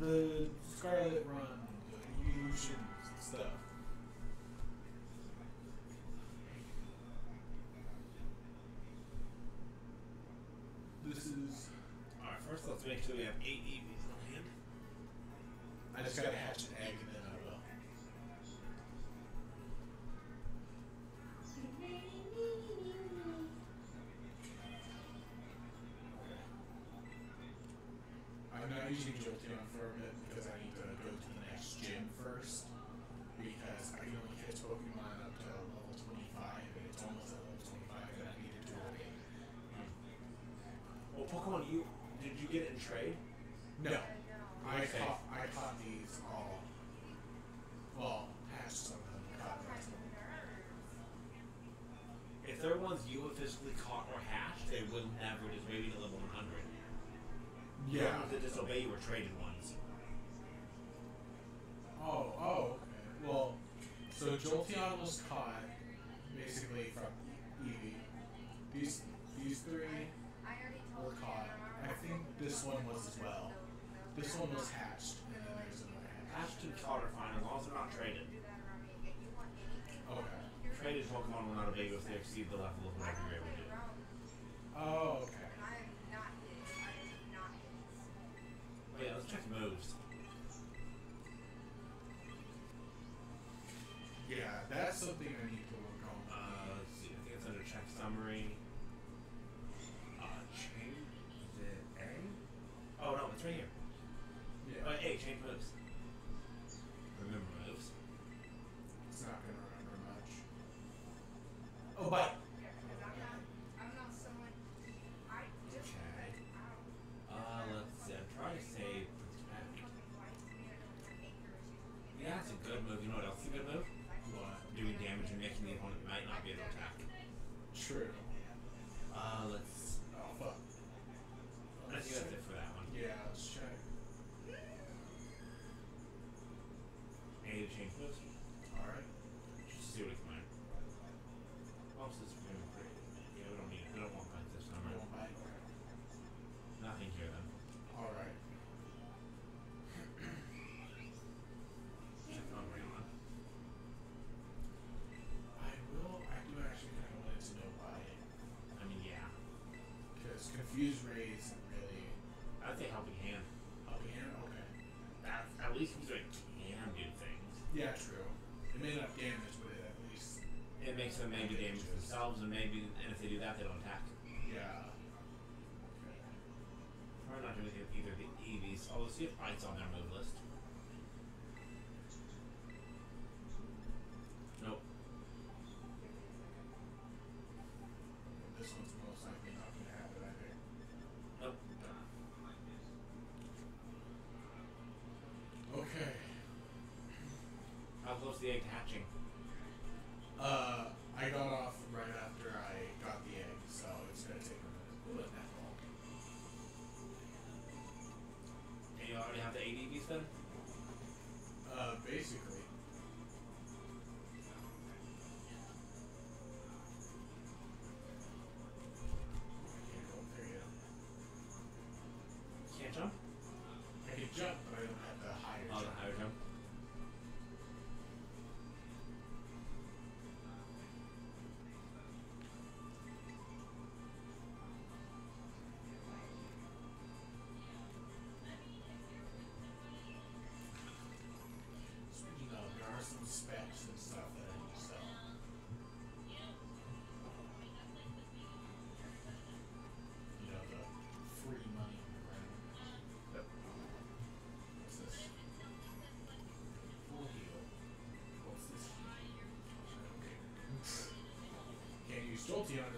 the Scarlet Run, Well, Pokemon, you did you get it in trade? No. I Okay. caught, I caught these all. Well, hatched some of them, caught the of them. If they're ones you have physically caught or hatched, they will never just maybe to level 100. The Yeah. ones that disobey you were traded ones. Oh, oh, okay. Well, so Jolteon was caught This one was hatched, and then there's another hatch. Hatched and caught are fine as long as they're not traded. Okay. Traded Pokemon will not obey you if they exceed the level of whatever you're good. You know what else is a good move? Doing damage and making the opponent might not be able to attack. Makes them maybe damage themselves, and maybe, and if they do that, they don't attack. Yeah. Probably not doing anything with either of the Eevees. Although, see if Bite's on their move list. Nope. This one's most likely not going to happen. I think. Nope. Okay. How close is the egg to hatching? The some specs and stuff that I need to sell. You know, the free money on the ground. Yep. What's this? Full heal. What's this? Can't use Jolteon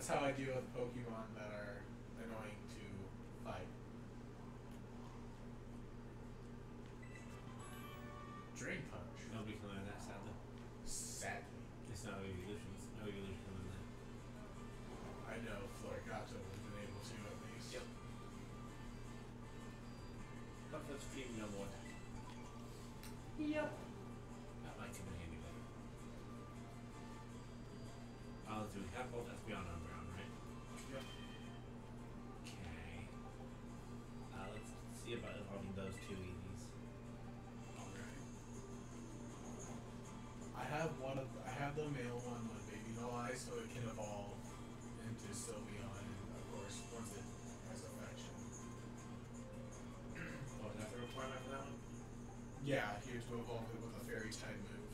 That's how I deal with Pokemon that are annoying to fight. Drain Punch. Nobody can learn that, sadly. Sadly. It's not evolutions. No evolution can learn that. I know Floragato would have been able to at least. Yep. But that's team no more. Yep. That might come in handy later. Uh, do we have both Espeon on the male one with Baby-Doll Eyes, so it can evolve into Sylveon and of course once it has affection. Oh, is that the requirement for that one? Yeah, here to evolve it with a fairy type move.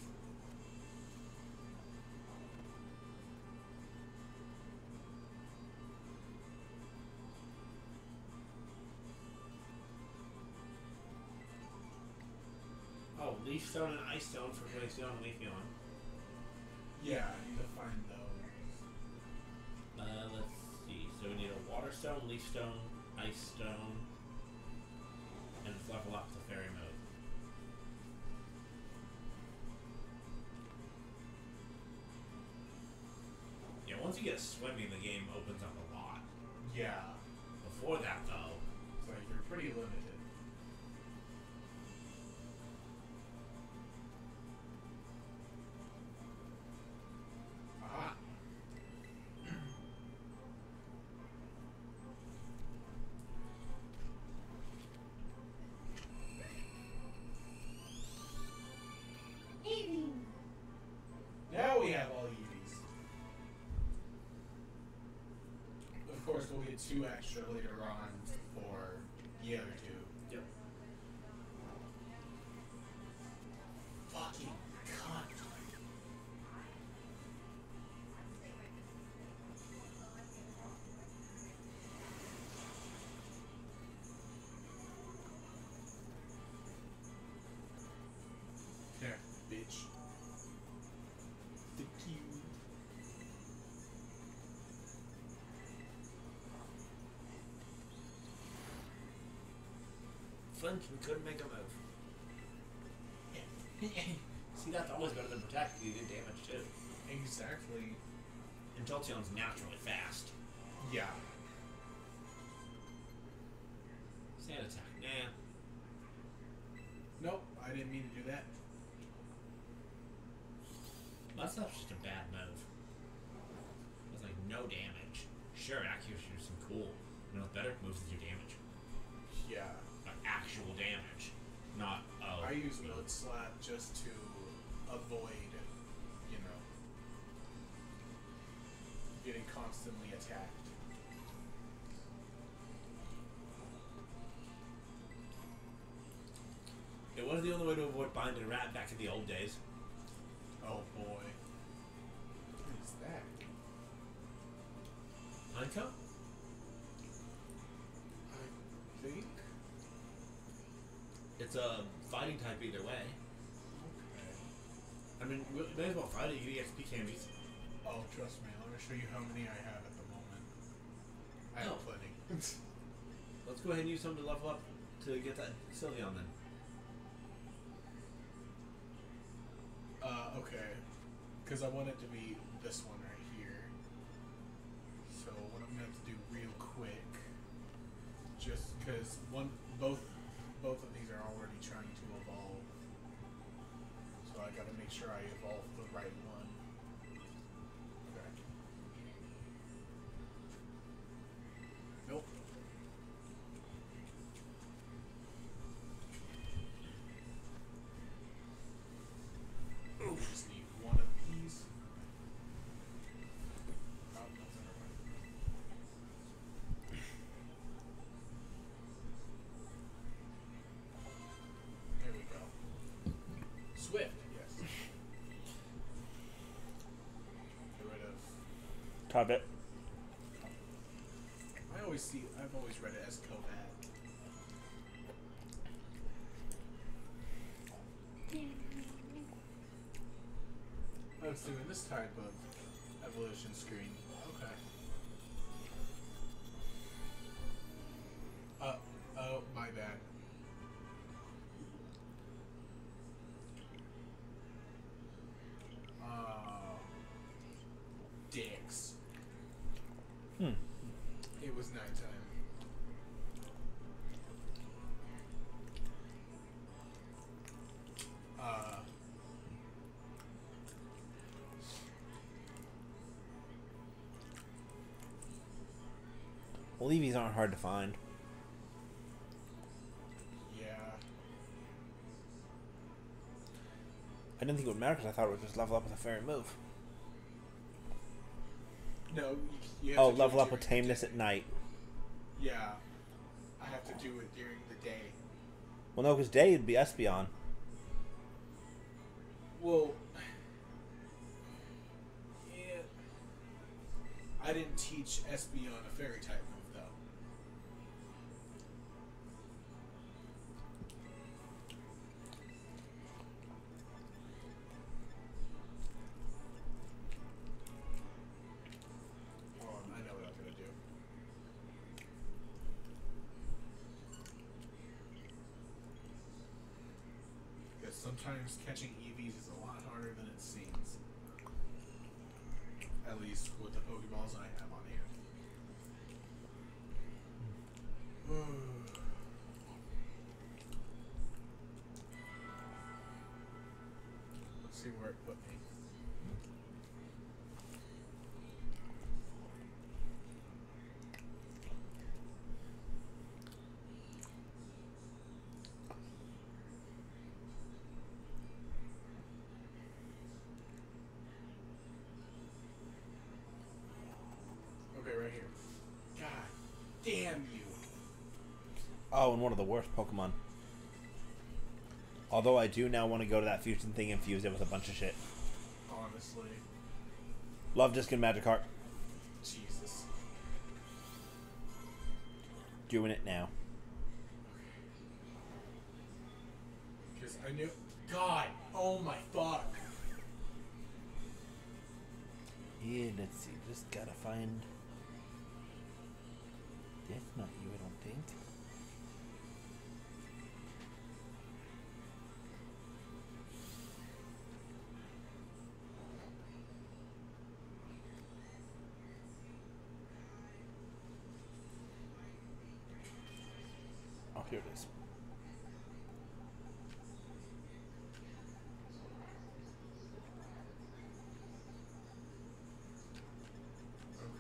Oh, Leaf Stone and Ice Stone for Glaceon and Leafeon. Yeah, I need to find those. Uh, let's see. So we need a Water Stone, Leaf Stone, Ice Stone, and up to Fairy mode. Yeah, once you get swimming, the game opens up a lot. Yeah. Before that, though, It's like you're pretty limited. Two extra later on for the other two. Flinched and couldn't make a move. See, that's always better than protect. You do damage too. Exactly. And Jolteon's naturally fast. Yeah. Sand attack. Nah. Nope, I didn't mean to do that. That's stuff's just a bad move. It's like no damage. Sure, accuracy is some cool. You know what's better? Moves that do damage. Yeah. Like actual damage. Not, oh. I use Mud Slap just to avoid, you know, getting constantly attacked. It was the only way to avoid binding a rat back in the old days. Either way. Okay. I mean, we may as well fight it. You get XP candies. Oh, trust me. Let me show you how many I have at the moment. I have Oh. plenty. Let's go ahead and use some to level up to get that Sylveon then. Uh, okay. Because I want it to be this one right here. So what I'm gonna have to do real quick, just because one, both make sure I evolve the right one. Okay. Nope. Just need one of these. Oh. There we go. Swift, yes. Get rid of. Covet. I always see. I've always read it as Kovad. I was doing this type of evolution screen. Well, Eevees aren't hard to find. yeah. I didn't think it would matter because I thought it would just level up with a fairy move. No, you, Oh, level up with tameness at night. Yeah. I have to do it during the day. Well, no, because day would be Espeon. Catching Eevees is a lot harder than it seems. At least with the Pokeballs I have on hand. Let's see where it put me. Okay, right here. God damn you. Oh, and one of the worst Pokemon. Although I do now want to go to that fusion thing and fuse it with a bunch of shit. Honestly. Lovdisc and Magikarp. Jesus. Doing it now. Because I knew. God! Oh my fuck! Yeah, let's see. Just gotta find. That's not you, I don't think. Here it is.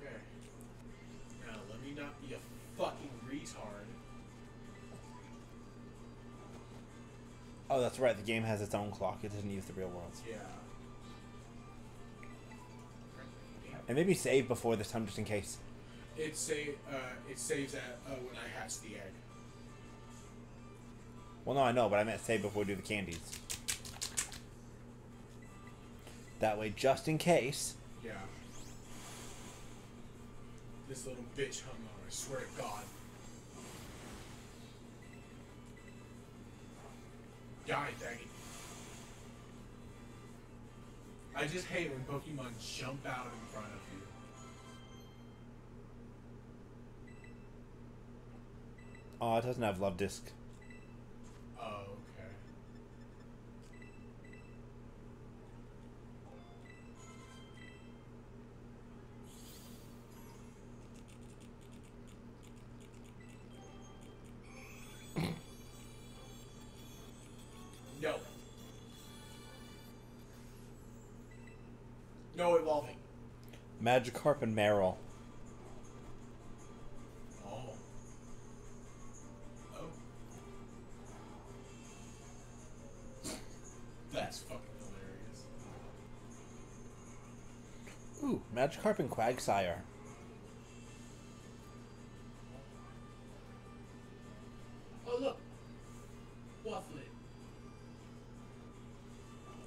Okay. Now, let me not be a fucking retard. Oh, that's right. The game has its own clock. It doesn't use the real world's. Yeah. And maybe save before this time just in case. It say uh, it saves at uh, when I hatch the egg. Well, no, I know, but I meant save before we do the candies. That way, just in case. Yeah. This little bitch hung on. I swear to God. Die, dang I just hate when Pokemon jump out in front of you. Oh, it doesn't have Lovdisc. Magikarp and Meryl. Oh. Oh. That's fucking hilarious. Ooh, Magikarp and Quagsire. Oh look. Wafflet.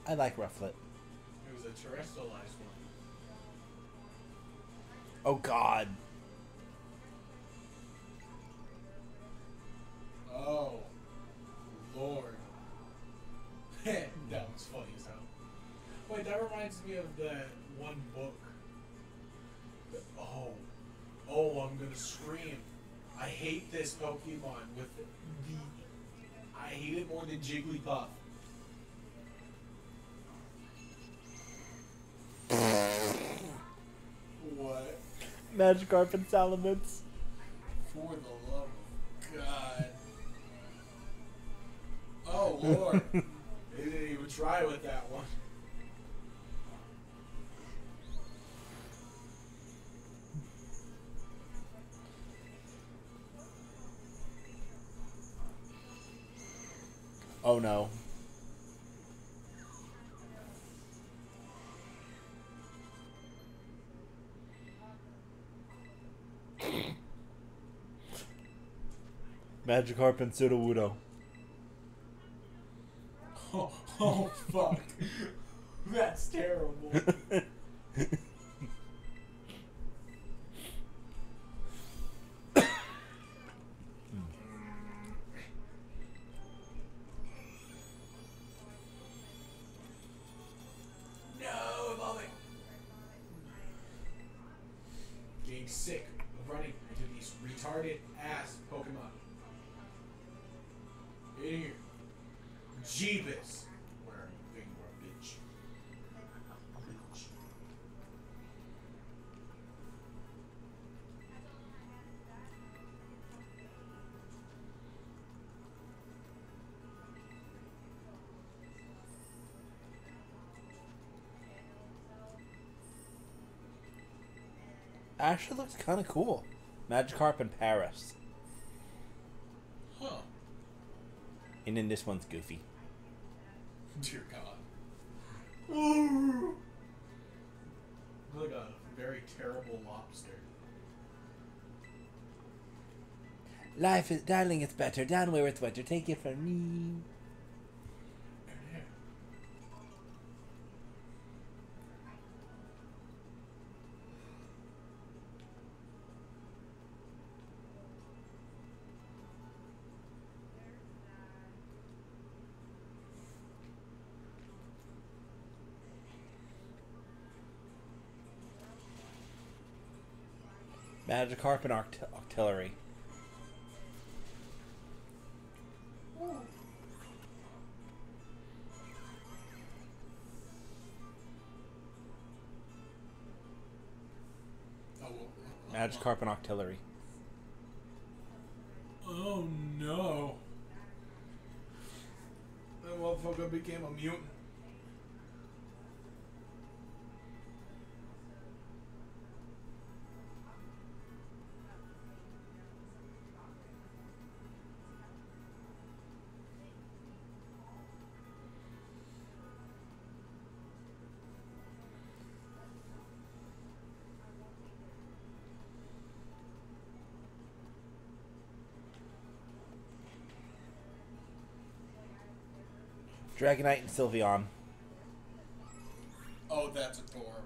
I like Rufflet. It was a terrestrialized one. Oh God. Oh. Lord. that was funny as hell. Wait, that reminds me of that one book. Oh. Oh, I'm gonna scream. I hate this Pokemon with the. I hate it more than Jigglypuff. Magikarp and Salamence. For the love of God. Oh, Lord. they didn't even try with that one. Oh no. Magikarp and Sudowoodo. Oh, oh fuck. That's terrible. Actually looks kind of cool. Magikarp in Paris. Huh. And then this one's goofy. Dear God. Ooh. Like a very terrible lobster. Life is, darling, it's better. Down where it's wetter. Take it from me. Magikarp and Artillery. Oh, Magikarp and Artillery. Oh no. That motherfucker became a mutant. Dragonite and Sylveon. Oh, that's adorable.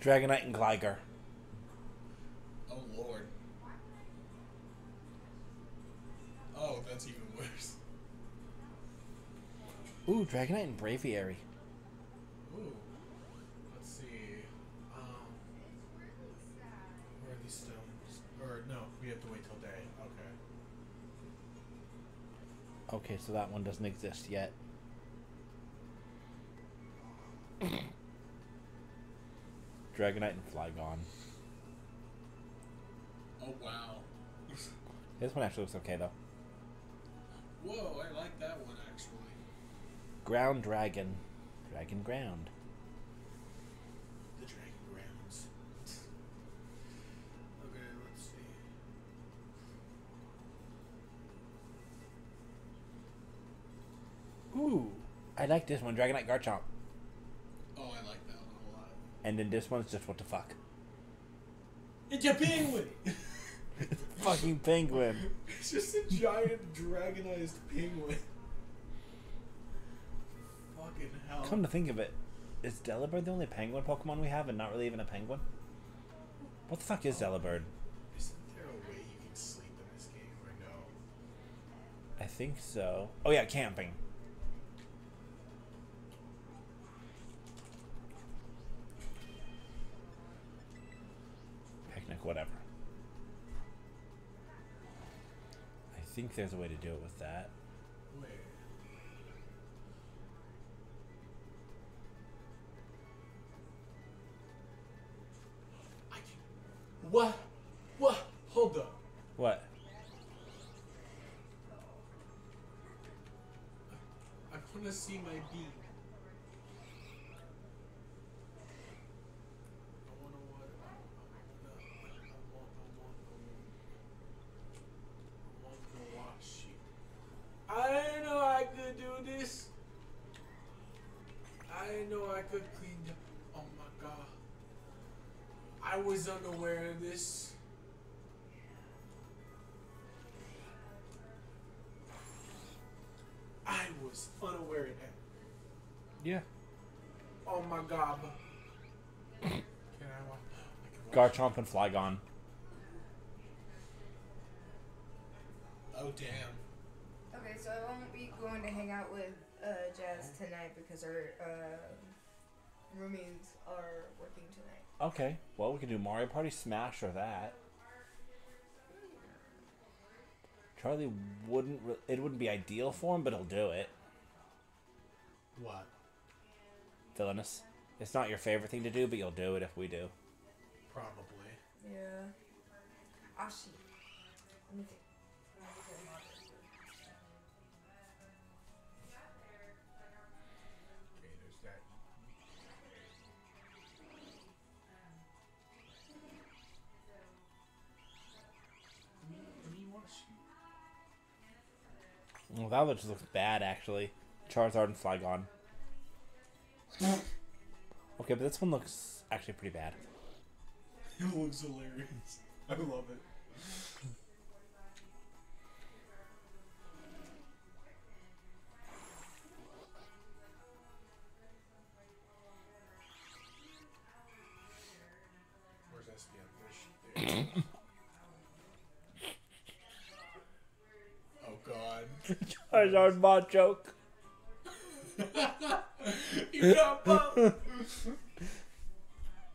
Dragonite and Gligar. Dragonite and Braviary. Ooh. Let's see. Um, where are these stones? Or no, we have to wait till day. Okay. Okay, so that one doesn't exist yet. Dragonite and Flygon. Oh wow. This one actually looks okay though. Whoa, I like that one actually. Ground Dragon. Dragon Ground. The Dragon Grounds. okay, let's see. Ooh, I like this one, Dragonite Garchomp. Oh, I like that one a lot. And then this one's just what the fuck. It's a penguin! Fucking penguin. it's just a giant dragonized penguin. Fucking hell. Come to think of it, is Delibird the only penguin Pokemon we have and not really even a penguin? What the fuck is oh, Delibird? Isn't there a way you can sleep in this game right now? I think so. Oh yeah, camping. Picnic, whatever. I think there's a way to do it with that. What? What? Hold up. What? I want to see my beat. Yeah. Oh my god. Can I can watch. Garchomp and Flygon. Oh damn. Okay, so I won't be going to hang out with uh, Jazz tonight because our uh, roomies are working tonight. Okay. Well, we can do Mario Party, Smash, or that. Charlie wouldn't. Re- it wouldn't be ideal for him, but he'll do it. What? Villainous. It's not your favorite thing to do, but you'll do it if we do. Probably. Yeah. Ah, shit. Let me take. let me get him out of here. Okay, there's that. Let me watch you. Well, that one just looks bad, actually. Charizard and Flygon. Mm. okay, but this one looks actually pretty bad. It looks hilarious. I love it. Where's SPM? There's there. oh god. Charizard bot joke. you got bumped!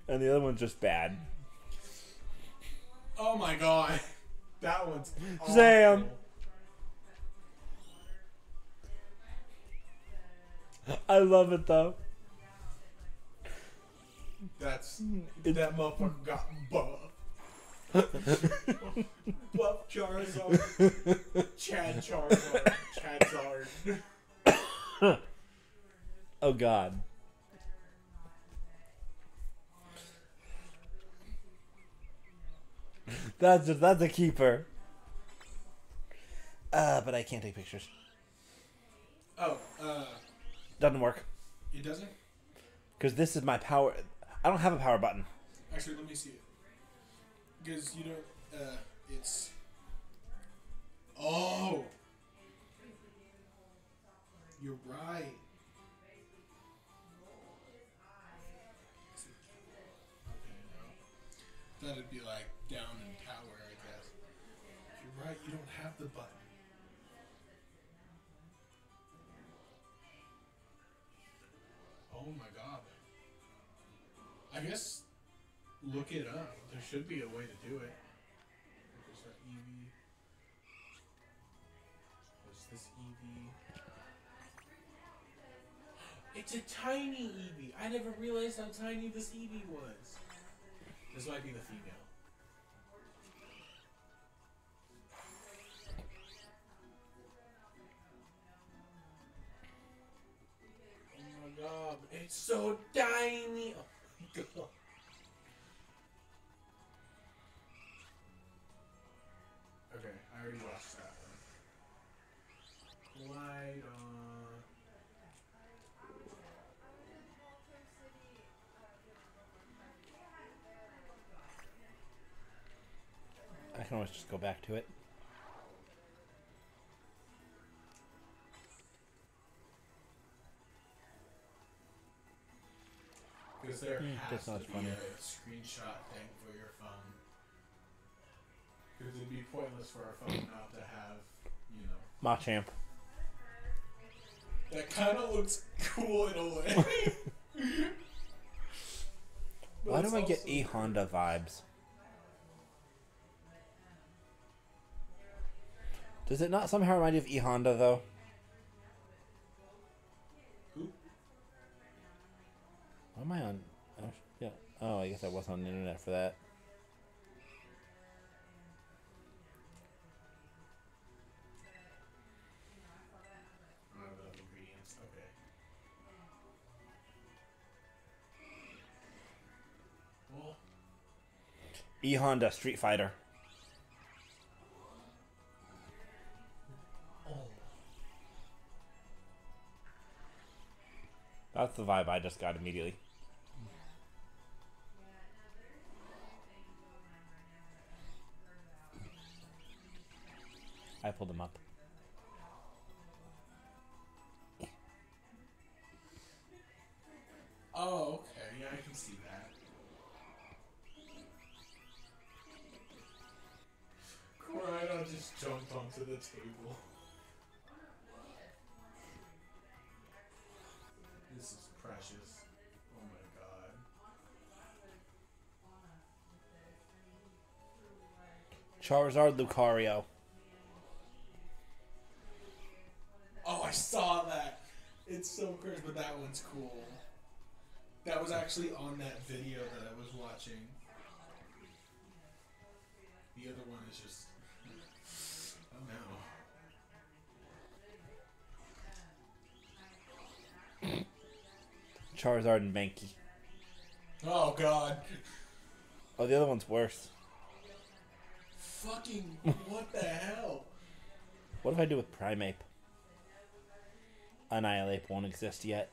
And the other one's just bad. Oh my god. That one's Sam. awful. I love it though. That's mm. that motherfucker got buff. buff Charizard. Chad Charizard. Chadzard. Oh God. That's a, that's a keeper. Uh, but I can't take pictures. Oh, uh, Doesn't work it doesn't? because this is my power. I don't have a power button. Actually, let me see it. Because you don't, uh, it's. Oh! You're right. That'd be like down in tower, I guess. You're right, you don't have the button. Oh my god. I guess look it up. There should be a way to do it. There's that Eevee. What's this Eevee? It's a tiny Eevee. I never realized how tiny this Eevee was. This might be the female. Oh my god, it's so tiny. Oh my god. Can always just go back to it. Because there Hmm, has that's to not be funny. a screenshot thing for your phone. Because it'd be pointless for our phone not to have, you know. Machamp. That kind of looks cool in a way. Why do I get E Honda vibes? Does it not somehow remind you of E Honda though? Who? Am I on? Oh, yeah. Oh, I guess I was on the internet for that. E Honda Street Fighter. That's the vibe I just got immediately. I pulled him up. oh, okay. Yeah, I can see that. Rhino just jumped onto the table. Precious. Oh my god. Charizard Lucario. Oh, I saw that. It's so crazy, but that one's cool. That was actually on that video that I was watching. The other one is just. Charizard and Mankey. Oh god. Oh, the other one's worse. Fucking. What the hell? What if I do with Primeape? Annihilape won't exist yet.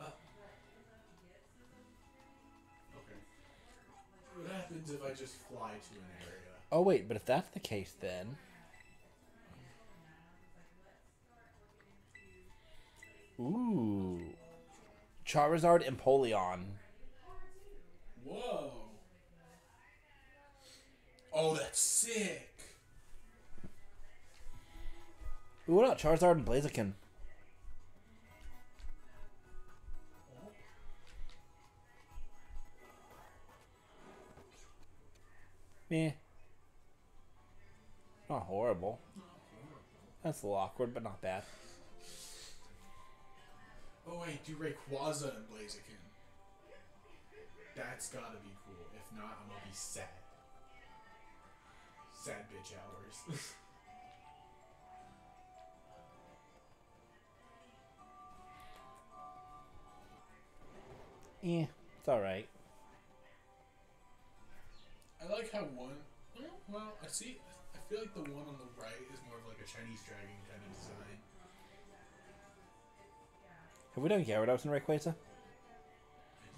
Uh, okay. What happens if I just fly to an area? Oh wait, but if that's the case, then ooh, Charizard and Empoleon. Whoa. Oh, that's sick. Ooh, what about Charizard and Blaziken? Meh. Not horrible. That's a little awkward, but not bad. Oh wait, do Rayquaza and Blaziken. That's gotta be cool. If not, I'm gonna be sad. Sad bitch hours. yeah, it's alright. I like how one. Well, I see. I feel like the one on the right is more of like a Chinese dragon kind of design. Have we done Gyarados and Rayquaza?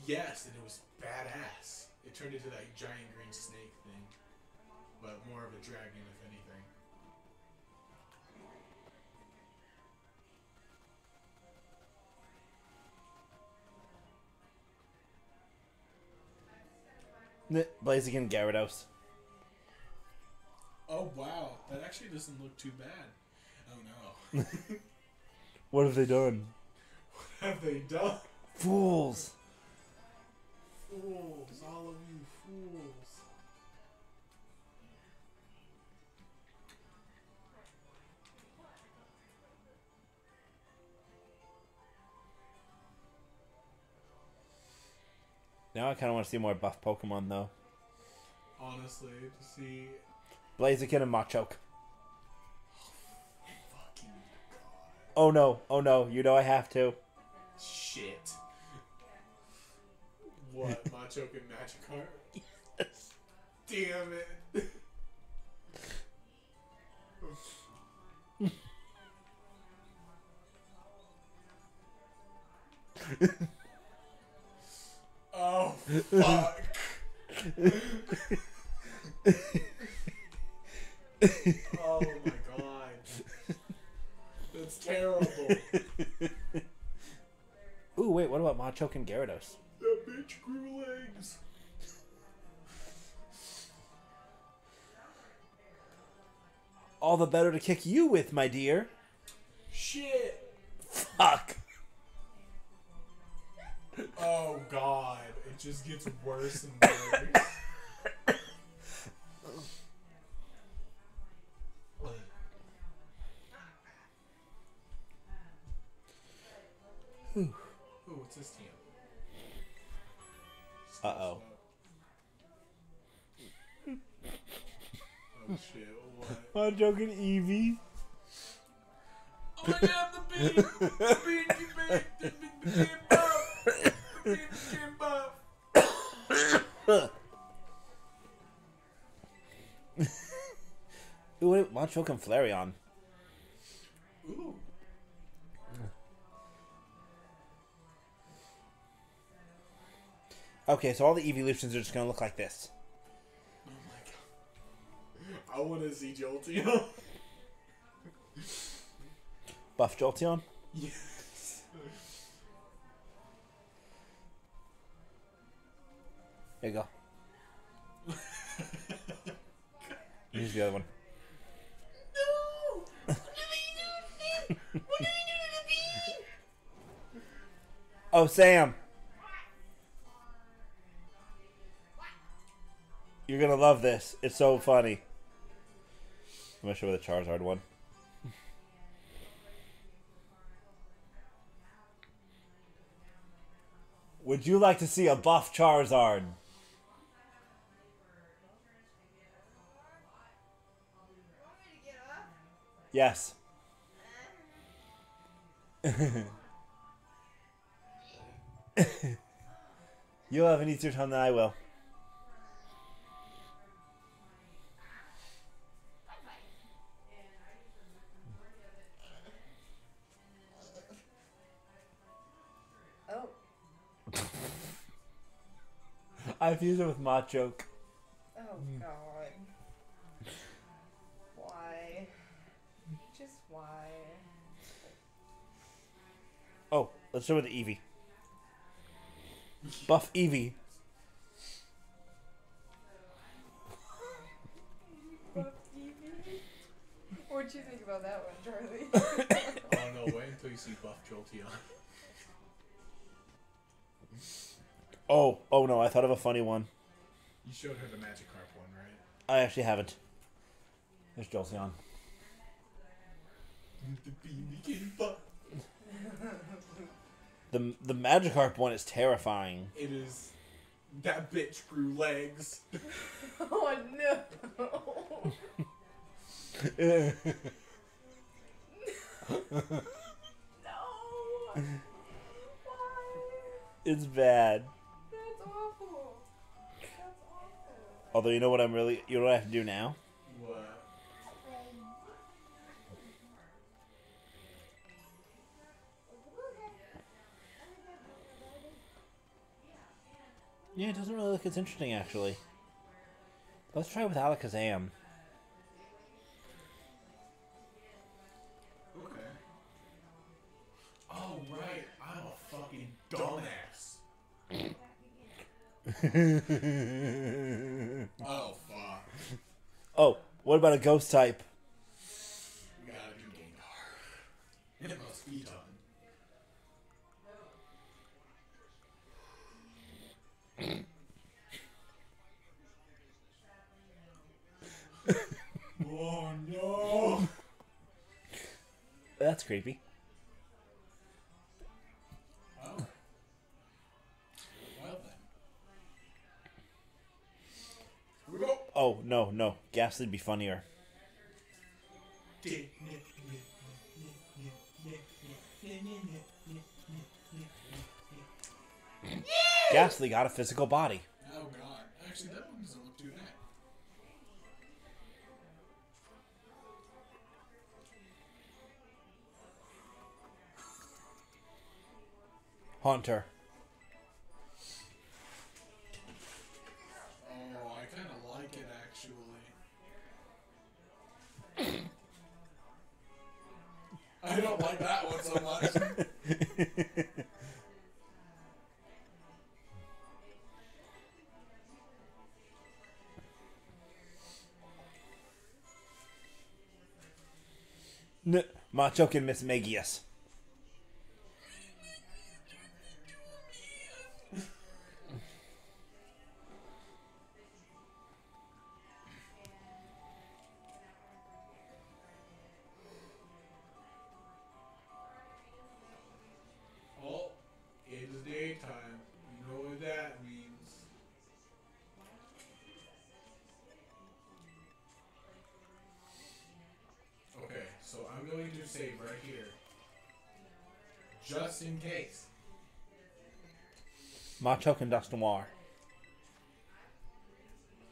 Yes, and it was badass. It turned into that giant green snake thing, but more of a dragon, if anything. Blaziken, Gyarados. Oh wow, that actually doesn't look too bad. Oh no, What have they done? What have they done? Fools! Fools, all of you fools. Now I kind of want to see more buff Pokemon though. Honestly, to see Blaziken and Machoke. Oh, fucking god. Oh no, oh no, you know I have to. Shit. What, Machoke and Magikarp? Damn it. oh, fuck. oh my god. That's terrible. Ooh, wait, what about Machoke and Gyarados? That bitch grew legs. All the better to kick you with, my dear. Shit. Fuck. Oh god, it just gets worse and worse. Whew. Uh-oh. Oh shit, what? I'm joking, Evie. Oh my god, the bean! The bean, the bean, the bean became buff! The bean became buff! Ooh, what Machoke and Flareon. Ooh. Okay, so all the evolutions are just gonna look like this. Oh my god. I want to see Jolteon. Buff Jolteon. yes. There you go. Here's the other one. No! What do we do? What do we do to the bean? Oh, Sam. Love this. It's so funny. I'm gonna show you the Charizard one. Would you like to see a buff Charizard? To? Yes. You'll have an easier time than I will. I've used it with Machoke. Oh hmm. god. Why? Just why? Oh, let's show with the Eevee. Buff Eevee. What'd you think about that one, Charlie? Oh no, wait until you see Buff Jolteon. Oh, oh no, I thought of a funny one. You showed her the Magikarp one, right? I actually haven't. There's Jolteon. The bean became. The the Magikarp one is terrifying. It is. That bitch grew legs. oh no! No! Why? it's bad. Although you know what I'm really you know what I have to do now? What? Yeah, it doesn't really look as interesting actually. Let's try with Alakazam. Okay. Oh right, I'm a fucking dumbass. Oh fuck. oh, what about a ghost type? We gotta do Gengar. It must be done. oh no! That's creepy. Oh no, no. Gastly'd be funnier. Ghastly got a physical body. Oh god. Actually, that one doesn't look too bad. Haunter. I don't like that one so much. N- Machoke and Mismagius. Machoke and Dusknoir.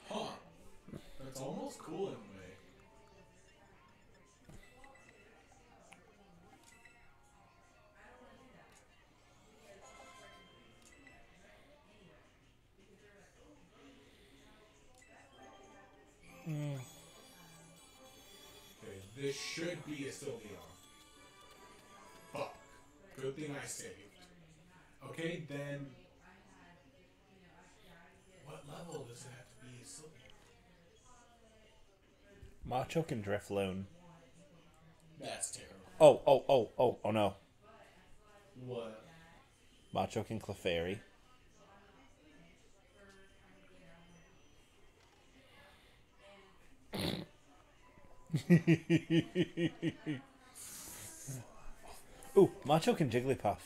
Huh. That's almost cool in a way. Okay, this should be a Sylveon. Fuck. Good thing I saved. Okay, then. Level does it have to be a Sylveon? Machoke and Drifloon. That's terrible. Oh, oh, oh, oh, oh no. What? Machoke and Clefairy. Ooh, Machoke and Jigglypuff.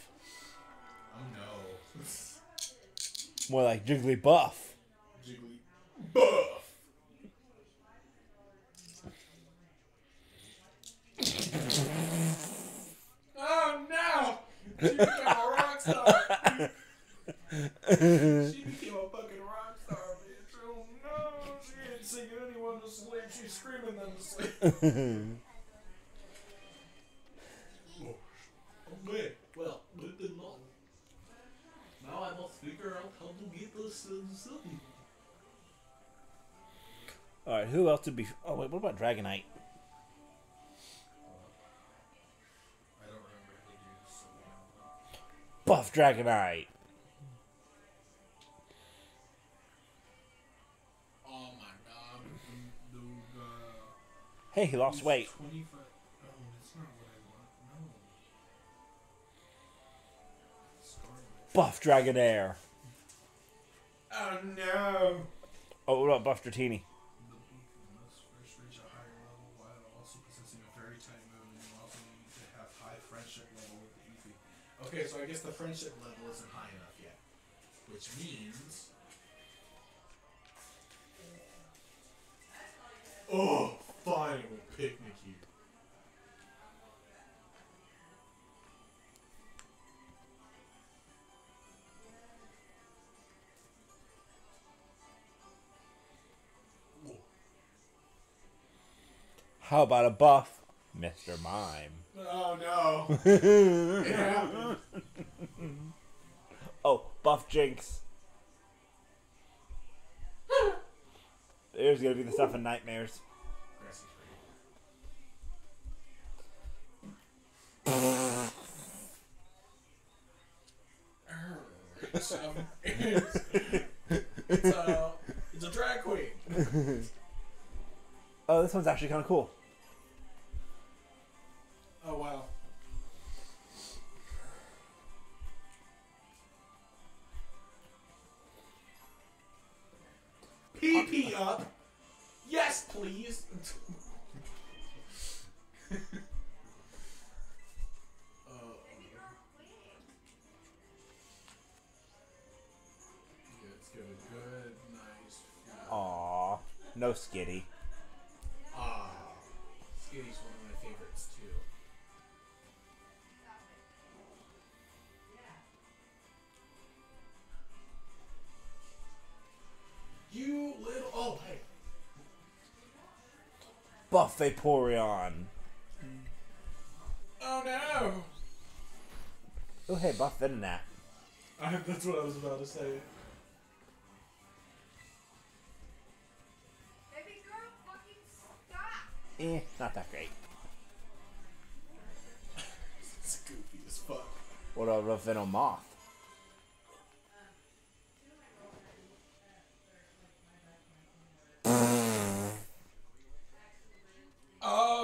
Oh no. More like Jigglybuff. Buff! oh no! She became a rock star! she became a fucking rock star, bitch. Oh no! She ain't singing anyone to sleep. She's screaming them to sleep. oh, man. Well, good know. Now I must figure out how to get this uh, Sylvie. Alright, who else would be. Oh, wait, what about Dragonite? I don't remember how to use Sylveon. Buff Dragonite! Oh my god. The, the, Hey, he lost weight. Oh, that's not what I want. No. Buff Dragonair! Oh no! Oh, what about Buff Dratini? Okay, so I guess the friendship level isn't high enough yet. Which means. Oh, fine, we'll picnic you. How about a buff? Mr. Mime. Oh no! it happened. Oh, Buff Jynx. There's gonna be the stuff in nightmares. Grassy it's, um, it's, it's, a, it's a drag queen. Oh, this one's actually kind of cool. Vaporeon. oh no Oh, hey, Buff Venonat. I, that's what I was about to say. Baby girl, fucking stop! Eh, not that great. It's goofy as fuck. What about a Venomoth?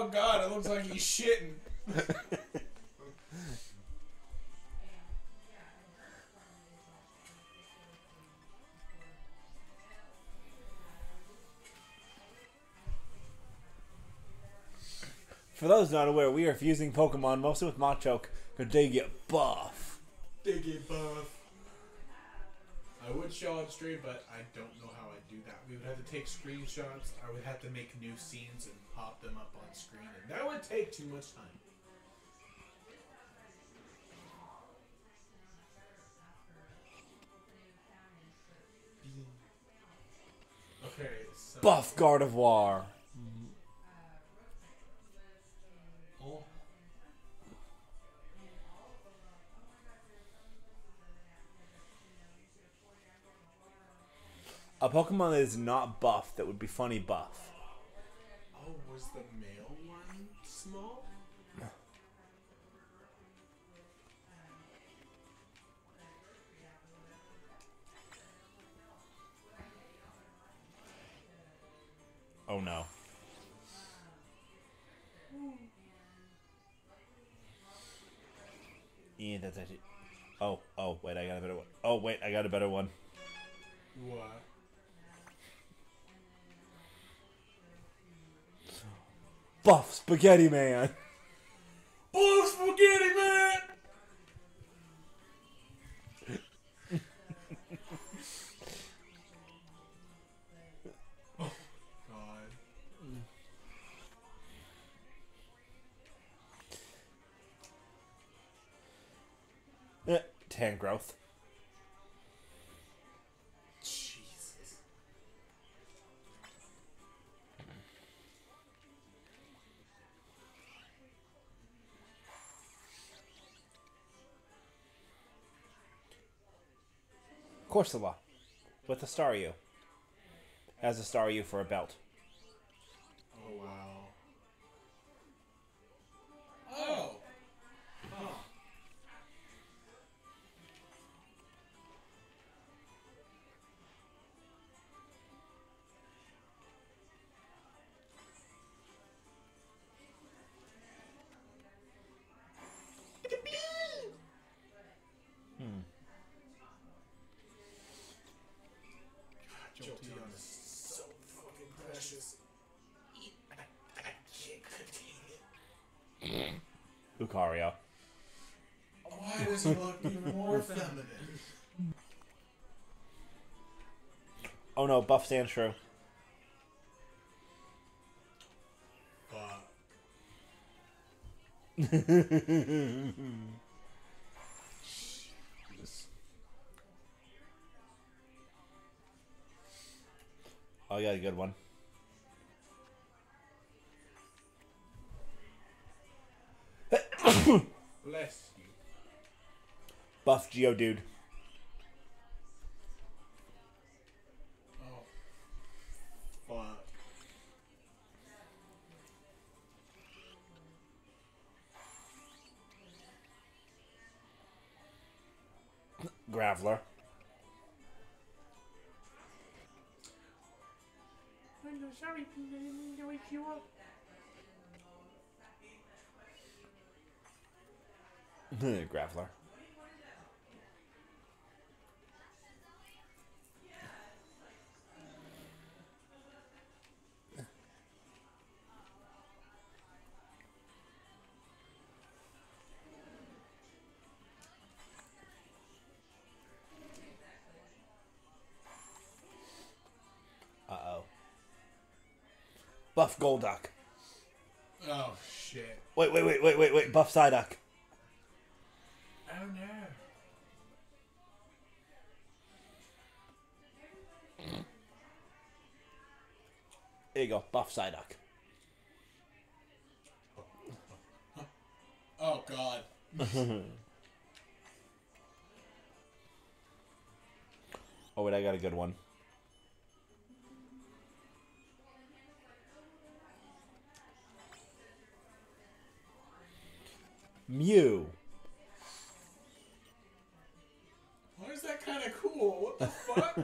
Oh god, it looks like he's shitting. For those not aware, we are fusing Pokemon mostly with Machoke because they get buff. They get buff. I would show on stream, but I don't know do that. We would have to take screenshots. I would have to make new scenes and pop them up on screen, and that would take too much time. Okay, so Buff Gardevoir. A Pokemon that is not buff that would be funny buff. Oh, was the male one small? Oh no. Yeah, that's actually. Oh, oh, wait, I got a better one. Oh, wait, I got a better one. What? Buff Spaghetti Man. Oh, spaghetti man! oh, God. Eh, Tangrowth. Jesus. Corsola. With a Staryu. Has a Staryu for a belt. Oh, wow. No, Buff Oh, I got a good one. Bless you. Buff Geodude. Oh. Graveler. I'm so sorry. I didn't mean to wake you up. Graveler. Buff Golduck. Oh, shit. Wait, wait, wait, wait, wait, wait. Buff Psyduck. Oh, no. There you go. Buff Psyduck. Oh, God. Oh wait, I got a good one. Mew. Why is that kind of cool? What the fuck?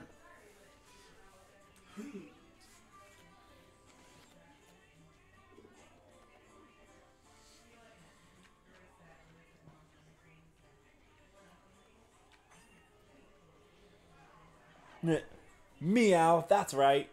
N- Meow. That's right.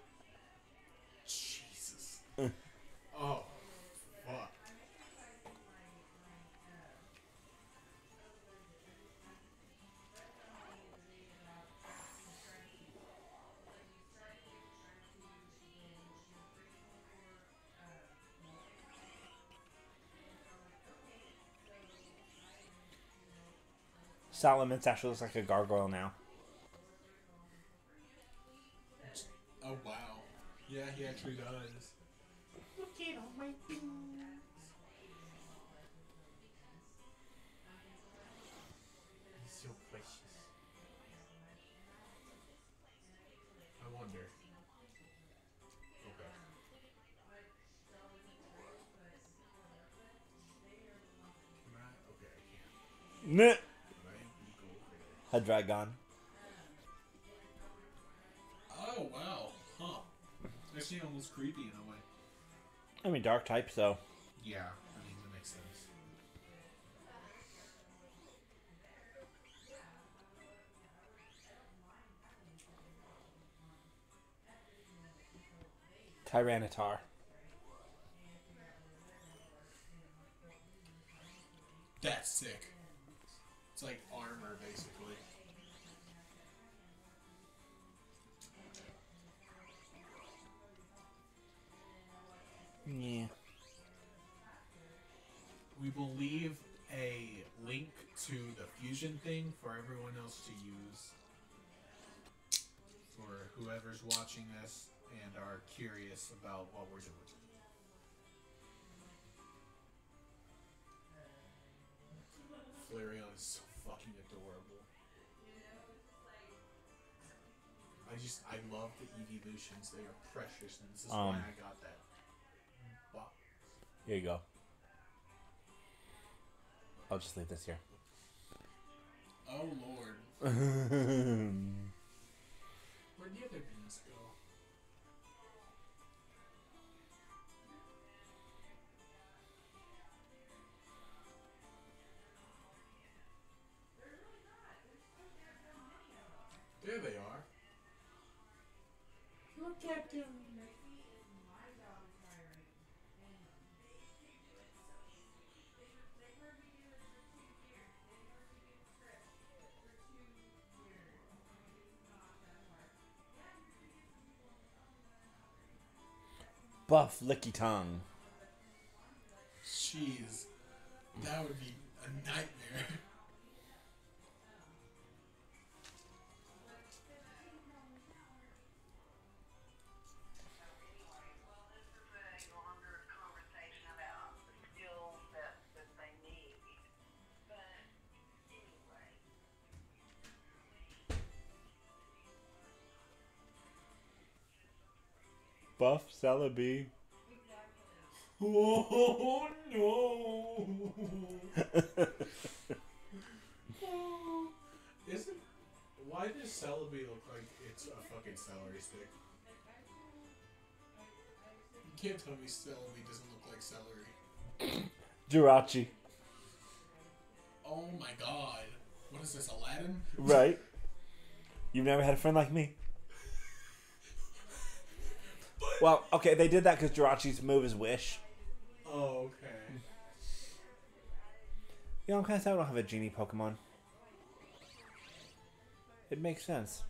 Salamence actually looks like a gargoyle now. Oh, wow. Yeah, he actually does. Look at all my things. He's so precious. I wonder. Okay. Can I? Okay, I can't. Can Hydreigon. Oh wow, huh? Actually, almost creepy in a way. I mean, dark type, so. Yeah, I mean that makes sense. Tyranitar. That's sick. It's like armor, basically. Yeah. We will leave a link to the fusion thing for everyone else to use. For whoever's watching this and are curious about what we're doing. Flareon is so just, I love the evolutions. They are precious, and this is why Um, I got that. box. Here you go. I'll just leave this here. Oh lord. Where'd the other beans Look at them. Buff Lickitung. Jeez. That would be a nightmare. Buff Celebi. Oh no! Isn't why does Celebi look like it's a fucking celery stick? You can't tell me Celebi doesn't look like celery. Jirachi. Oh my god! What is this, Aladdin? Right. You've never had a friend like me. Well, okay, they did that because Jirachi's move is Wish. Oh, okay. You know, I'm kind of sad I don't have a genie Pokemon. It makes sense.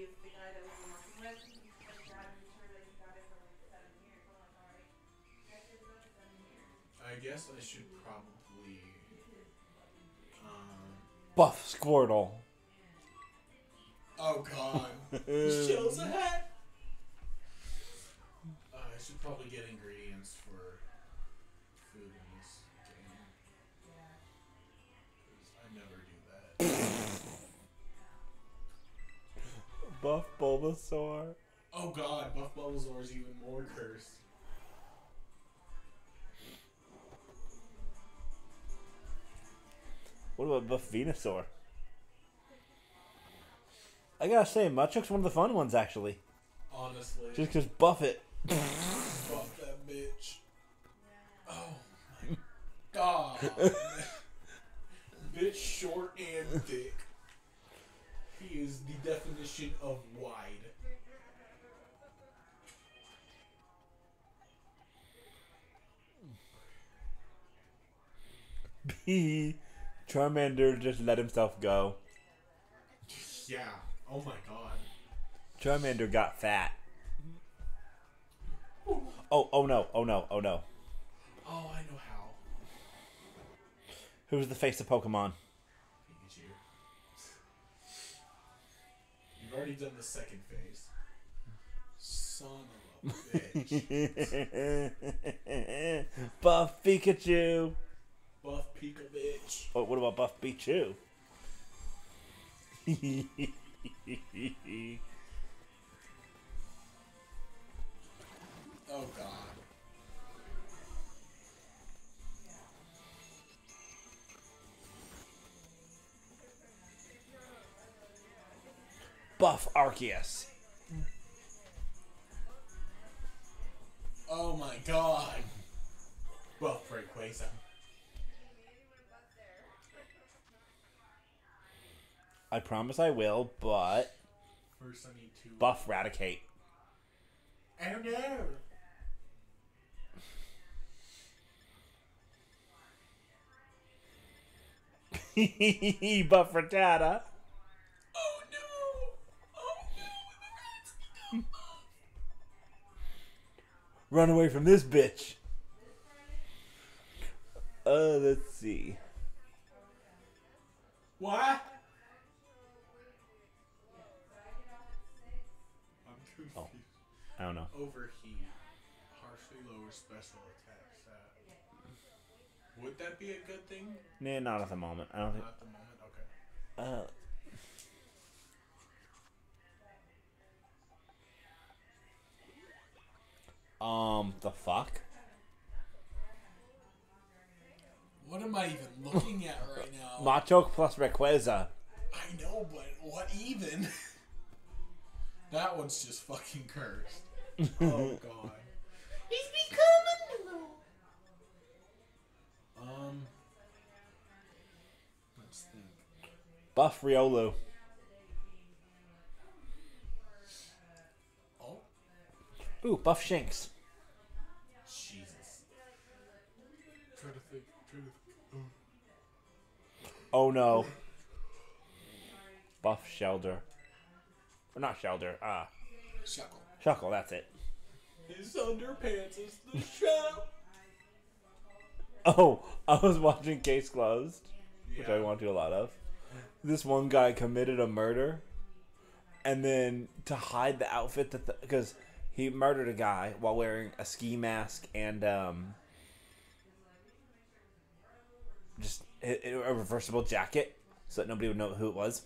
To Steve, the guy that we've been working with. He said he got him sure that he got it for like seven years. I'm like, alright, guys did about seven years. I guess I should probably. Um. Buff Squirtle. Oh god. Shell's a hat! Uh, I should probably get ingredients Buff Bulbasaur. Oh god, Buff Bulbasaur is even more cursed. What about Buff Venusaur? I gotta say, Machoke's one of the fun ones, actually. Honestly. Just because Buff it. Fuck that bitch. Oh my god. Bitch short and thick. He is the definition of wide. B. Charmander just let himself go. Yeah. Oh my god. Charmander got fat. Oh, oh no, oh no, oh no. Oh, I know how. Who's the face of Pokemon? You've already done the second phase. Son of a bitch. Buff Pikachu. Buff Pika bitch. Oh, what about Buff Pichu? Oh god. Buff Arceus. Oh my god. Buff Rayquaza. I promise I will, but First I need to Buff Raticate. Oh no. Buff Rattata. Run away from this bitch. Uh, let's see. What? I'm confused. Oh. I don't know. Overheat. Harshly lower special attack stat. Would that be a good thing? Nah, not at the moment. I don't think. Not at the moment. Okay. Uh, um, the fuck? What am I even looking at right now? Machoke plus Rayquaza. I know, but what even? that one's just fucking cursed. oh god. He's becoming Um. Let's think. Buff Riolu. Ooh, Buff Shinx. Jesus. Try to think. Try to. Oh no. Buff Shellder. Or not Shellder. Ah, Shuckle. Shuckle. That's it. His underpants is the show. Oh, I was watching Case Closed, which I want to do a lot of. This one guy committed a murder, and then to hide the outfit that because he murdered a guy while wearing a ski mask and um, just a, a reversible jacket, so that nobody would know who it was.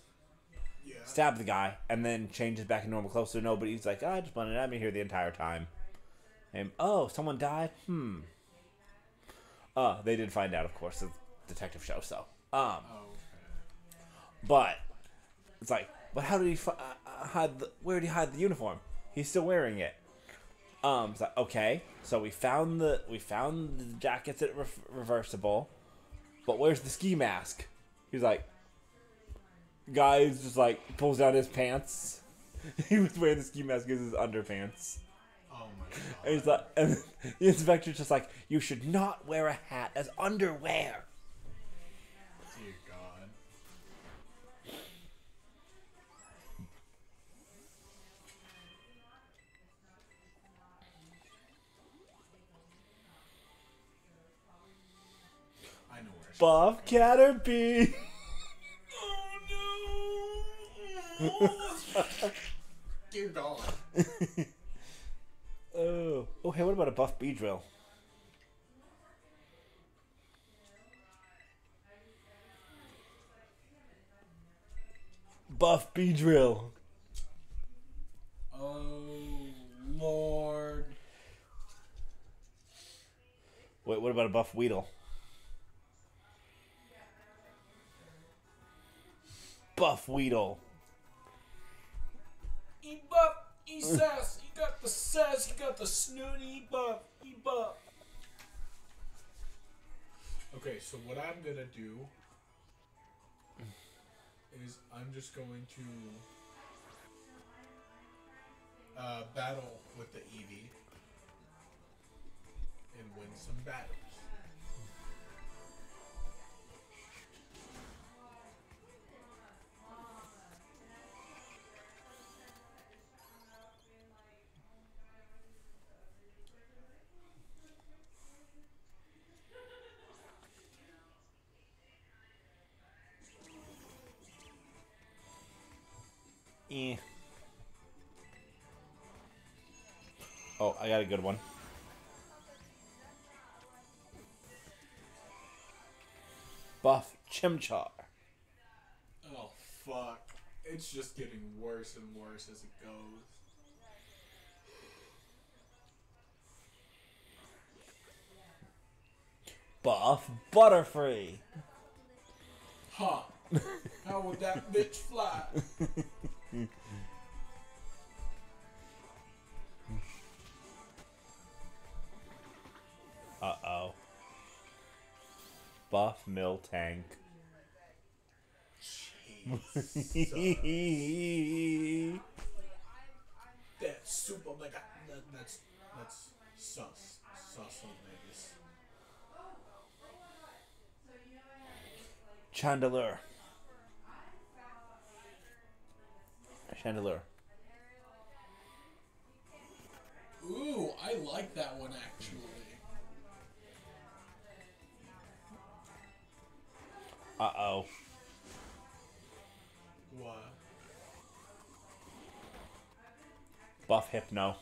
Yeah. Stabbed the guy and then changes back in normal clothes, so nobody's like, "Oh, I just wanted to be here the entire time." And oh, someone died. Hmm. Uh, they did find out, of course, the detective show. So, um, Oh, but it's like, but how did he fi- uh, hide? The, where did he hide the uniform? He's still wearing it. Um, like, okay, so we found the we found the jackets at re- reversible, but where's the ski mask? He's like, guys, just like pulls down his pants. he was wearing the ski mask as his underpants. oh my god. And he's like, and the inspector's just like, you should not wear a hat as underwear. I know where. she- Buff Caterpie. Oh no! Dear God. Oh. Oh, hey, what about a buff Beedrill? Buff Beedrill. Oh Lord. Wait, what about a buff Weedle? Buff Weedle. E buff, e sass, you got the sass, you got the snooty, e buff, e buff. Okay, so what I'm gonna do is I'm just going to uh, battle with the Eevee and win some battles. I got a good one. Buff Chimchar. Oh fuck! It's just getting worse and worse as it goes. Buff Butterfree. Huh? How would that bitch fly? Buff Miltank. Jesus. That's super mega. That, that's that's sus. Sus on Vegas. Chandelure. Chandelure. Ooh, I like that one actually. Uh oh. What? Buff Hypno.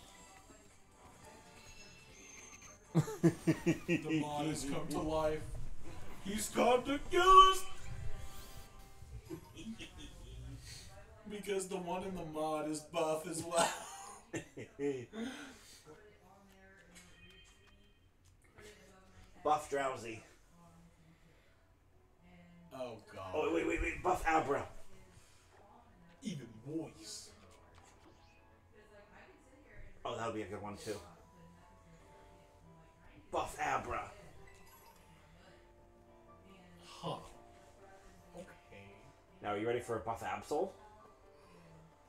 The mod has come to life. He's come to kill us. because the one in the mod is buff as well. Buff Drowzee. Oh god. Oh, wait, wait, wait. Buff Abra. Even voice. Oh, that'll be a good one, too. Buff Abra. Huh. Okay. Now, are you ready for a Buff Absol?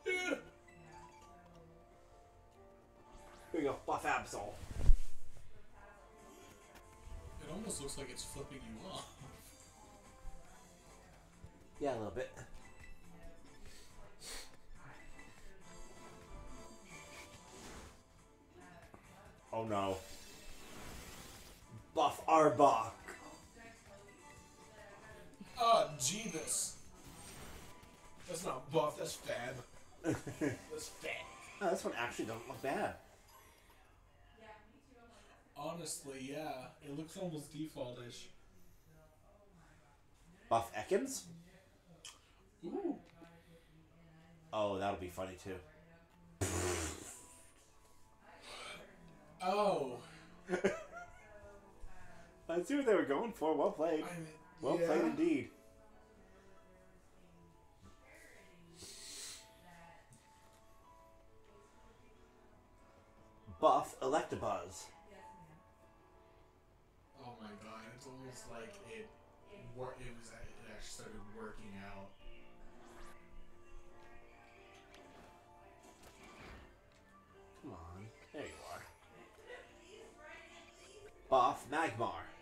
Yeah. Here you go. Buff Absol. It almost looks like it's flipping you off. Yeah, a little bit. Oh no. Buff Arbok. Ah, oh, Jeebus. That's not buff, that's fab. that's fab. Oh, this one actually doesn't look bad. Honestly, yeah. It looks almost defaultish. Buff Ekans? Ooh. Oh, that'll be funny too. Oh. I see what they were going for. Well played. I mean, Well yeah. played indeed. Buff Electabuzz. Oh my god, it's almost like it, it was it actually started working out. Buff Magmar.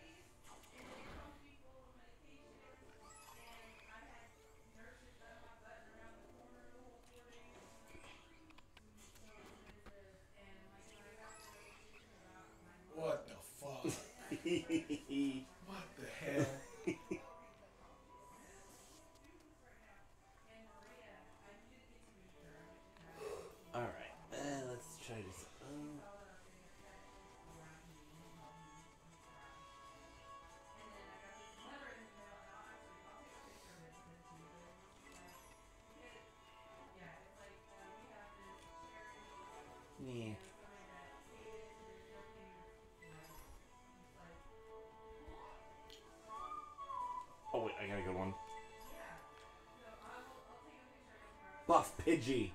off, Pidgey.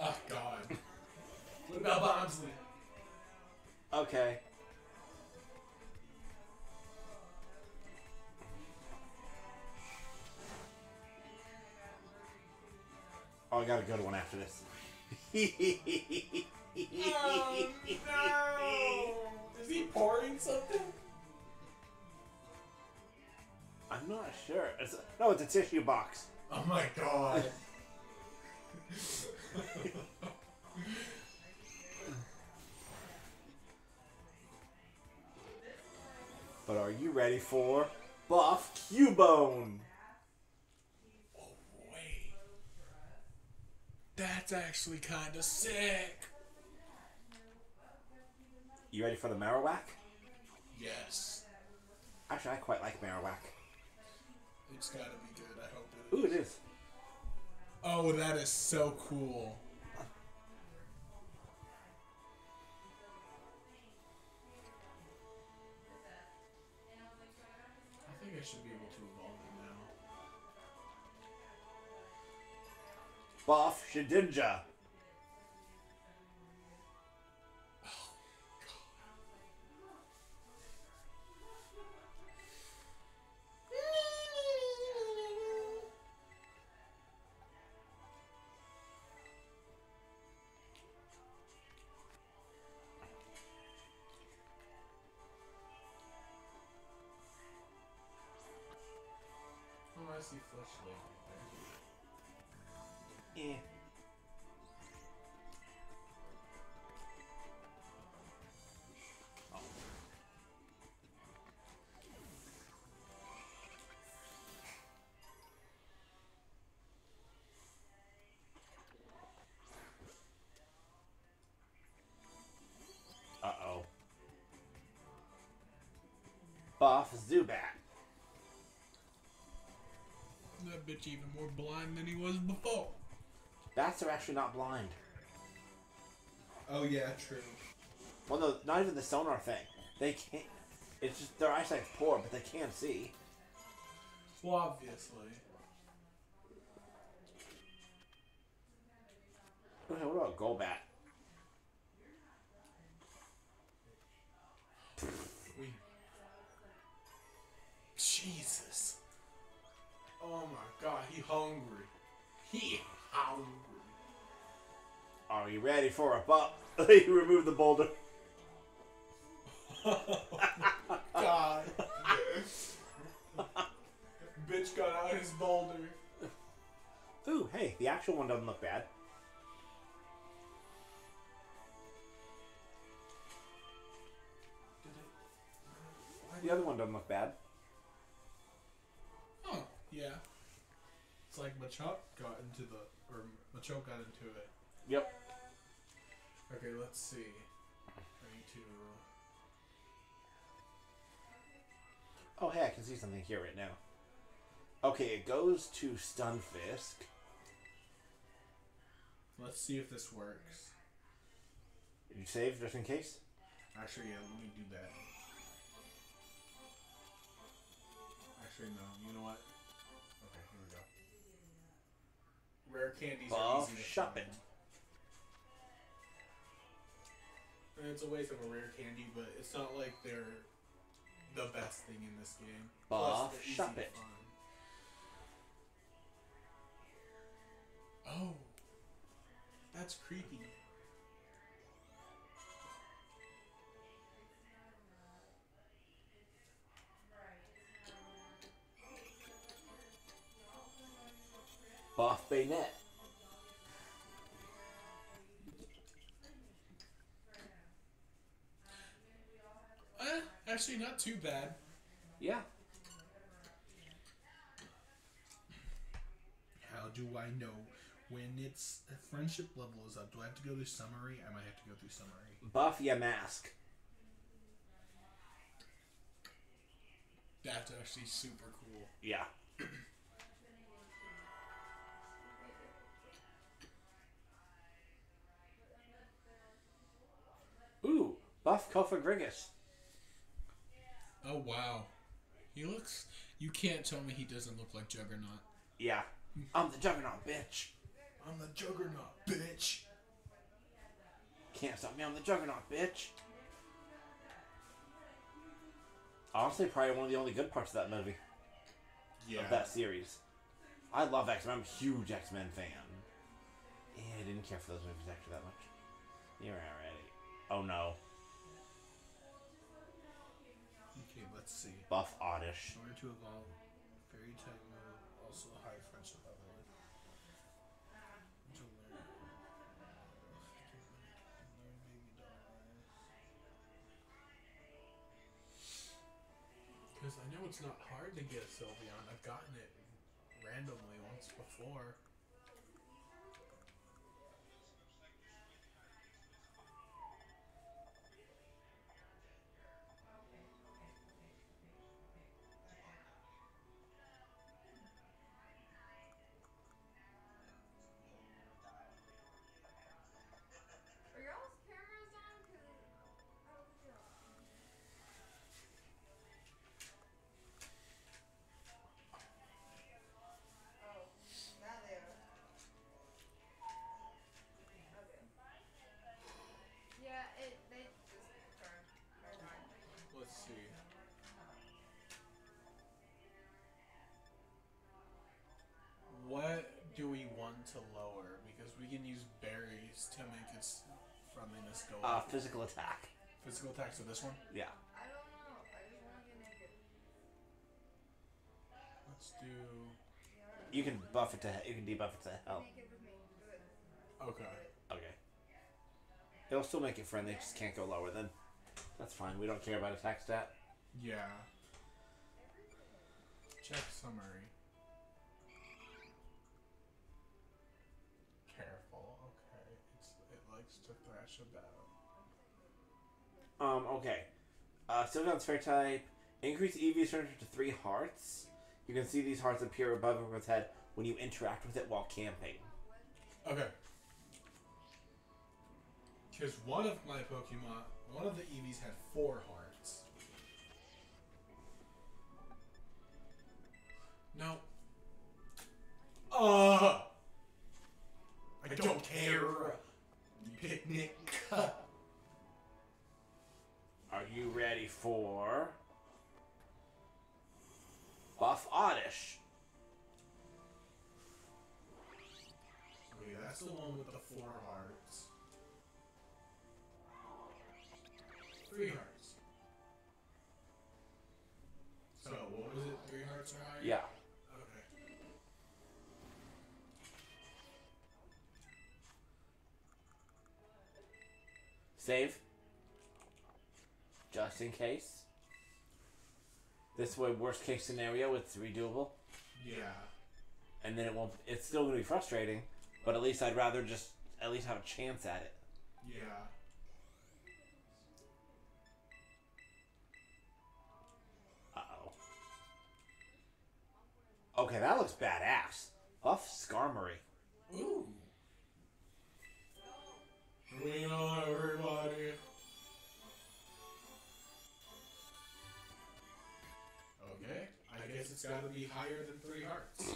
Oh, God. what about Okay. Oh, I got a good one after this. oh, no. Is he pouring something? I'm not sure. It's a, no, it's a tissue box. Oh my god. But are you ready for Buff Cubone? oh, wait. That's actually kind of sick. You ready for the Marowak? Yes. Actually, I quite like Marowak. It's gotta be good. I Ooh, it is. Oh, that is so cool. I think I should be able to evolve it now. Buff Shedinja. Zubat. That bitch even more blind than he was before. Bats are actually not blind. Oh yeah, true. Well, no, not even the sonar thing. They can't. It's just their eyesight's poor, but they can't see. Well, obviously. Okay, what about Golbat? Are you ready for a buff? you remove the boulder. God. Bitch got out his boulder. Ooh, hey, the actual one doesn't look bad. The other one doesn't look bad. Oh, yeah. It's like Machop got into the, or Machoke got into it. Yep. Okay, let's see. I need to. Oh, hey, I can see something here right now. Okay, it goes to Stunfisk. Let's see if this works. Did you save just in case? Actually, yeah, let me do that. Actually, no. You know what? Rare candies are easy to shop find. it. And it's a waste of a rare candy, but it's not like they're the best thing in this game. Plus, they're easy shop it. Oh, that's creepy. Buff Banette. Eh, actually, not too bad. Yeah. How do I know when its friendship level is up? Do I have to go through summary? I might have to go through summary. Buff Yamask. That's actually super cool. Yeah. Buff Cofagrigus. Oh wow, he looks. You can't tell me he doesn't look like Juggernaut. Yeah. I'm the Juggernaut, bitch. I'm the Juggernaut, bitch. Can't stop me, I'm the Juggernaut, bitch. Honestly, probably one of the only good parts of that movie, Yeah. of that series. I love X Men. I'm a huge X Men fan. Yeah, I didn't care for those movies actually that much. You're already. Oh no, let's see. buff oddish. Order to evolve fairy type move, also high friendship level. To learn. Learn baby. Because I know it's not hard to get a Sylveon. I've gotten it randomly once before. Friendliness go Uh, physical attack. Physical attacks with this one. Yeah. I don't know. I just want to get naked. Let's do. You can buff it to. You can debuff it to hell. Naked with me. Do it. Okay. Okay. It'll still make it friendly. Just can't go lower then. That's fine. We don't care about attack stat. Yeah. Check summary. Um. Okay. Uh, Sylveon's fair type. Increase EV strength to three hearts. You can see these hearts appear above everyone's head when you interact with it while camping. Okay. Because one of my Pokemon, one of the Eevees had four hearts. Four hearts. Three hearts. So, what was it? Three hearts or higher? Yeah. Okay. Save. Just in case. This way, worst case scenario, it's redoable, Yeah. and then it won't. It's still gonna be frustrating, but at least I'd rather just at least have a chance at it. Yeah. Uh oh. Okay, that looks badass. Buff Skarmory. Ooh. Bring it on, everybody. Okay, I guess it's gotta be higher than three hearts.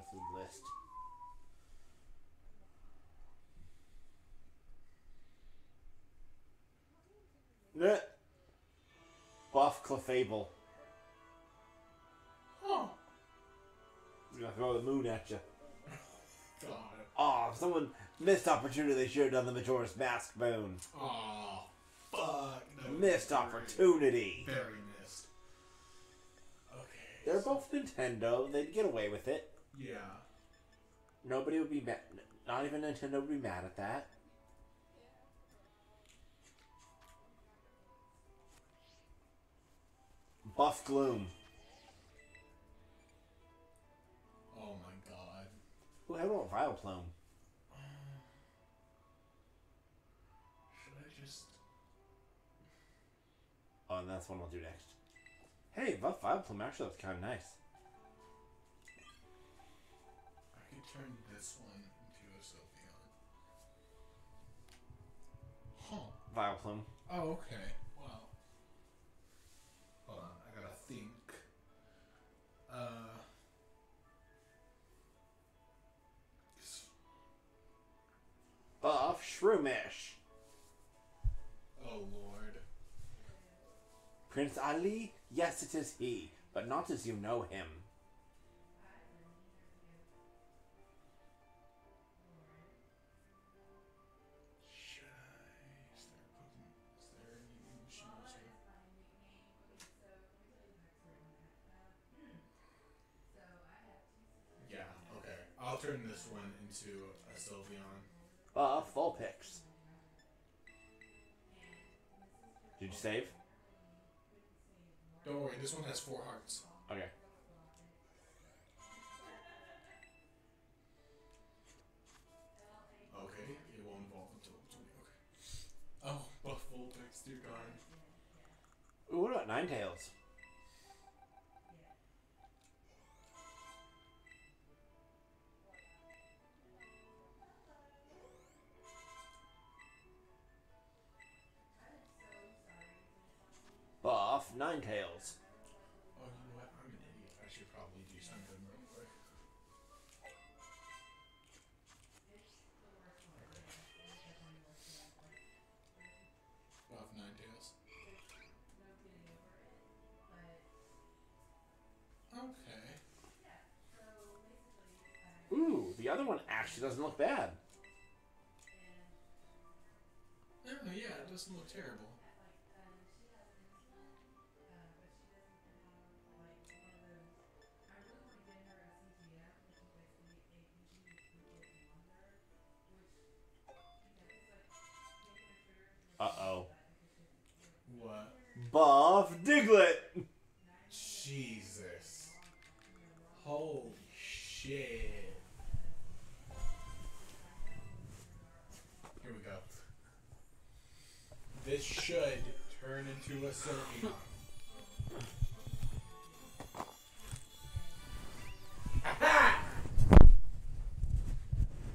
I want to just go through the list. Nah. Buff Clefable. Huh. I'm gonna throw the moon at you. God. Oh, someone missed opportunity. They should have done the Majora's Mask moon. Oh, fuck. No, Missed very- opportunity. Very missed. Okay. They're both Nintendo. They'd get away with it. Yeah. Nobody would be mad. Not even Nintendo would be mad at that. Buff Gloom. Oh my god. Ooh, how about Vileplume? Should I just. Oh, and that's one we'll do next. Hey, Buff Vileplume actually looks kind of nice. turn this one into a Sylveon. Huh. Vileplume. Oh, okay. Wow. Hold on, I gotta think. Uh. Buff Shroomish. Oh lord. Prince Ali? Yes, it is he, but not as you know him. Into a uh, Sylveon. Buff Vulpix. Did you save? Don't worry. This one has four hearts. Okay. Okay. It won't evolve until twenty. Okay. Oh, buff Vulpix, dear God. Ooh, what about Ninetales? Buff Ninetales. Oh, you know what? I'm an idiot. I should probably do something real quick. Buff Ninetales. Okay. Ooh, the other one actually doesn't look bad. Oh, yeah, it doesn't look terrible. Buff Diglett. Jesus. Holy shit. Here we go. This should turn into a. Aha!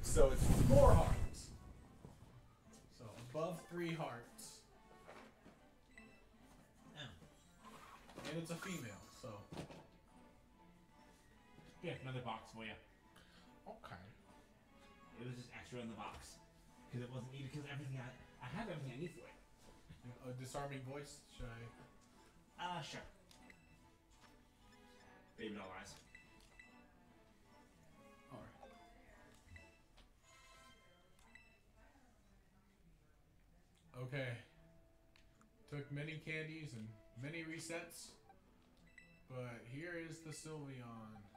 So it's four hearts. So above three hearts. And it's a female, so. Yeah, another box for you. Okay. It was just extra in the box because it wasn't needed. Because everything I I have everything I need for it. A disarming voice? Should I? Ah, uh, sure. Baby doll eyes. Alright. Okay. Took many candies and many resets. But here is the Sylveon.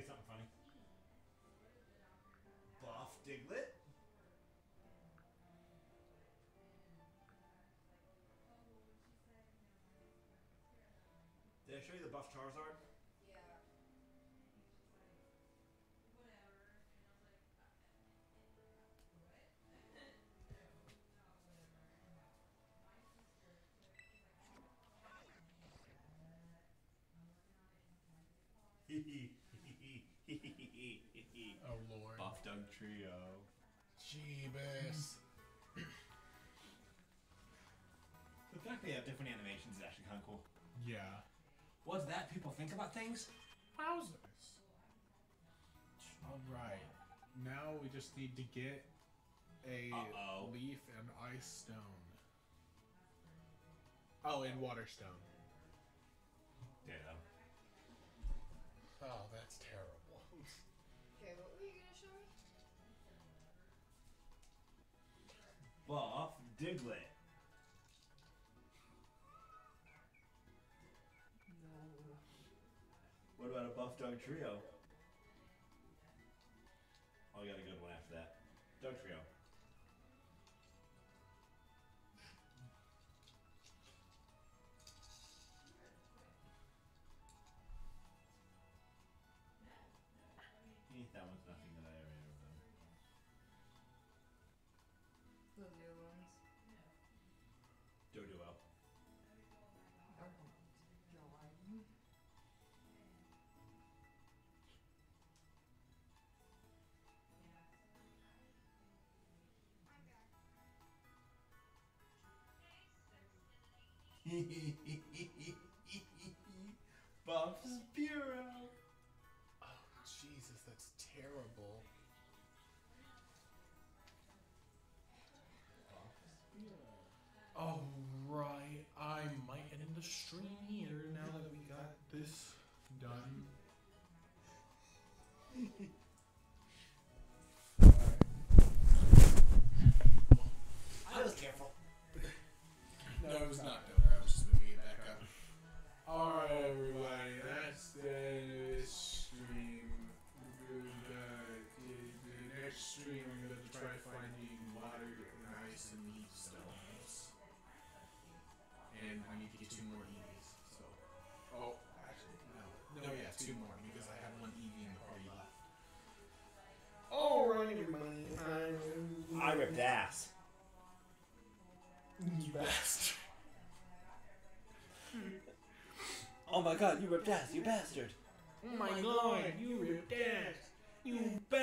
You something funny. Buff Diglett. Did I show you the buff Charizard? Oh lord. Buff Doug Trio. Jeebus. The fact they have different animations is actually kind of cool. Yeah. What's that? People think about things. Wowzers. Alright. Now we just need to get a Uh-oh. leaf and ice stone. Oh, and water stone. Ditto. Oh, that's terrible. Buff Diglett. No. What about a Buff Dog Trio? Oh, I got a good one after that. Dugtrio. Buffs Bureau. Oh, Jesus, that's terrible. god, you ripped ass, you bastard! Oh my god, you ripped ass, you